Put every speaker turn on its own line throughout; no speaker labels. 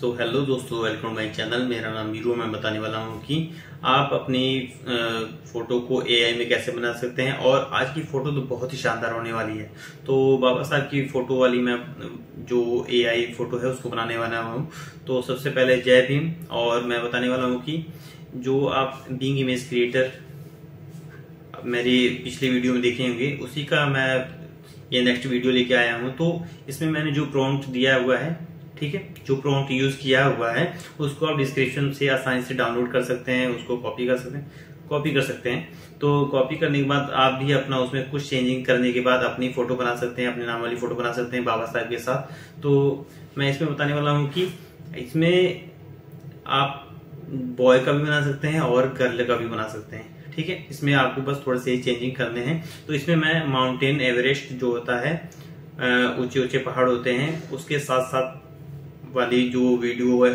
सो hello दोस्तों welcome my channel मेरा नाम मीरू मैं बताने वाला हूँ कि आप अपनी फ़ोटो को एआई में कैसे बना सकते हैं और आज की फ़ोटो तो बहुत ही शानदार होने वाली है। तो बाबा साहब की फ़ोटो वाली मैं, जो एआई फ़ोटो है उसको बनाने वाला हूँ। तो सबसे पहले जय भीम और मैं बताने वाला हूँ कि जो आप बींग इमेज क्रिएटर मेरी पिछली वीडियो में देखे होंगे, उसी का मैं ये नेक्स्ट वीडियो लेके आया हूँ। तो इसमें मैंने जो प्रॉम्प्ट दिया हुआ है ठीक है? जो प्रॉम्प्ट यूज़ किया हुआ है, उसको आप डिस्क्रिप्शन से आसानी से डाउनलोड कर सकते हैं, उसको कॉपी कर सकते हैं। कॉपी कर सकते हैं। तो कॉपी करने के बाद आप भी अपना उसमें कुछ चेंजिंग करने के बाद अपनी फ़ोटो बना सकते हैं, अपने नाम वाली फ़ोटो बना सकते हैं बाबा साहब के साथ। तो मैं इसमें बताने वाला हूँ कि इसमें आप बॉय का भी बना सकते हैं और गर्ल का भी बना सकते हैं। ठीक है? इसमें आपको बस थोड़े से चेंजिंग करने हैं। तो इसमें मैं माउंटेन एवरेस्ट जो होता है ऊँचे ऊँचे पहाड़ होते हैं, उसके साथ साथ वाली जो वीडियो है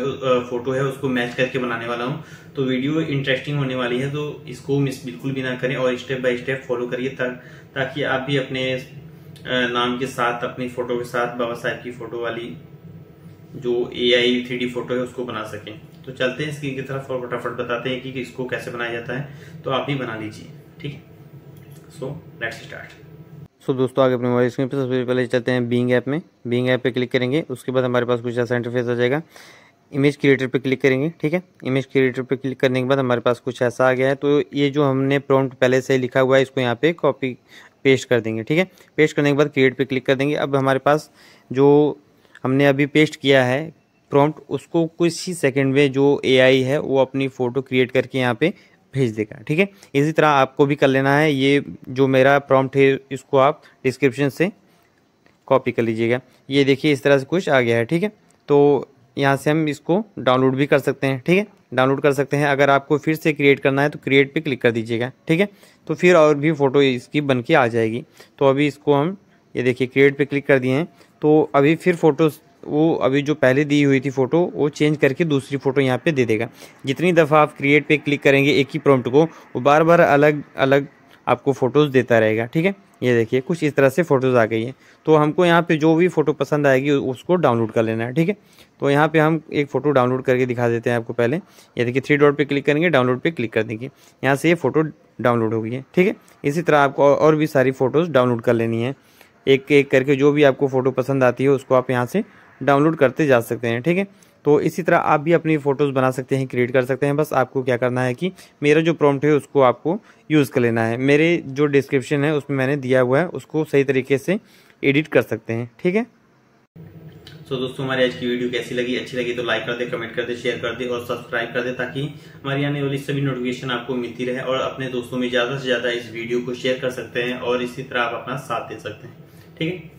फ़ोटो है, उसको मैच करके बनाने वाला हूँ। तो वीडियो इंटरेस्टिंग होने वाली है तो इसको मिस बिल्कुल भी ना करें और स्टेप बाय स्टेप फॉलो करिए ताकि आप भी अपने नाम के साथ, अपनी फ़ोटो के साथ, बाबा साहेब की फ़ोटो वाली जो A I three D photo है, उसको बना सकें। तो चलते हैं स्क्रीन की तरफ़ और फटाफट बताते हैं कि इसको कैसे बनाया जाता है। तो आप भी बना लीजिए, ठीक है? So let's start
so so, दोस्तों आगे अपने मोबाइल स्क्रीन पर सबसे पहले चलते हैं बींग ऐप में। बींग ऐप पे क्लिक करेंगे उसके बाद हमारे पास कुछ ऐसा इंटरफेस आ जाएगा। इमेज क्रिएटर पे क्लिक करेंगे ठीक है? इमेज क्रिएटर पे क्लिक करने के बाद हमारे पास कुछ ऐसा आ गया है तो ये जो हमने प्रॉम्प्ट पहले से लिखा हुआ है इसको यहाँ पे कॉपी पेस्ट कर देंगे ठीक है? पेस्ट करने के बाद क्रिएट पे क्लिक कर देंगे। अब हमारे पास जो हमने अभी पेस्ट किया है प्रॉम्प्ट उसको कुछ ही सेकेंड में जो एआई है वो अपनी फ़ोटो क्रिएट करके यहाँ पे भेज देगा, ठीक है? इसी तरह आपको भी कर लेना है, ये जो मेरा प्रॉम्प्ट है, इसको आप डिस्क्रिप्शन से कॉपी कर लीजिएगा। ये देखिए, इस तरह से कुछ आ गया है, ठीक है? तो यहाँ से हम इसको डाउनलोड भी कर सकते हैं, ठीक है? डाउनलोड कर सकते हैं। अगर आपको फिर से क्रिएट करना है तो क्रिएट पे क्लिक कर दीजिएगा, ठीक है? तो फिर और भी फ़ोटो इसकी बन के आ जाएगी। तो अभी इसको हम, ये देखिए क्रिएट पे क्लिक कर दिए हैं। तो अभी फिर फ़ोटो वो अभी जो पहले दी हुई थी फ़ोटो वो चेंज करके दूसरी फ़ोटो यहाँ पे दे देगा। जितनी दफ़ा आप क्रिएट पे क्लिक करेंगे, एक ही प्रॉम्प्ट को, वो बार बार अलग अलग आपको फ़ोटोज़ देता रहेगा, ठीक है? ये देखिए, कुछ इस तरह से फ़ोटोज़ आ गई है। तो हमको यहाँ पे जो भी फ़ोटो पसंद आएगी, उसको डाउनलोड कर लेना है, ठीक है? तो यहाँ पे हम एक फ़ोटो डाउनलोड करके दिखा देते हैं आपको पहले। ये देखिए थ्री डॉट पे क्लिक करेंगे डाउनलोड पे क्लिक कर देंगे। यहाँ से ये फ़ोटो डाउनलोड हो गई है, ठीक है? इसी तरह आपको और भी सारी फ़ोटोज़ डाउनलोड कर लेनी है। एक एक करके जो भी आपको फ़ोटो पसंद आती है उसको आप यहाँ से डाउनलोड करते जा सकते हैं ठीक है? तो इसी तरह आप भी अपनी फ़ोटोज़ बना सकते हैं क्रिएट कर सकते हैं। बस आपको क्या करना है कि मेरा जो प्रॉम्प्ट है उसको आपको यूज़ कर लेना है। मेरे जो डिस्क्रिप्शन है उसमें मैंने दिया हुआ है उसको सही तरीके से एडिट कर सकते हैं ठीक है?
सो so, दोस्तों हमारी आज की वीडियो कैसी लगी? अच्छी लगी तो लाइक कर दे कमेंट कर दे शेयर कर दे और सब्सक्राइब कर दे ताकि हमारी आने वाली सभी नोटिफिकेशन आपको मिलती रहे और अपने दोस्तों में ज़्यादा से ज़्यादा इस वीडियो को शेयर कर सकते हैं और इसी तरह आप अपना साथ दे सकते हैं। ठीक है?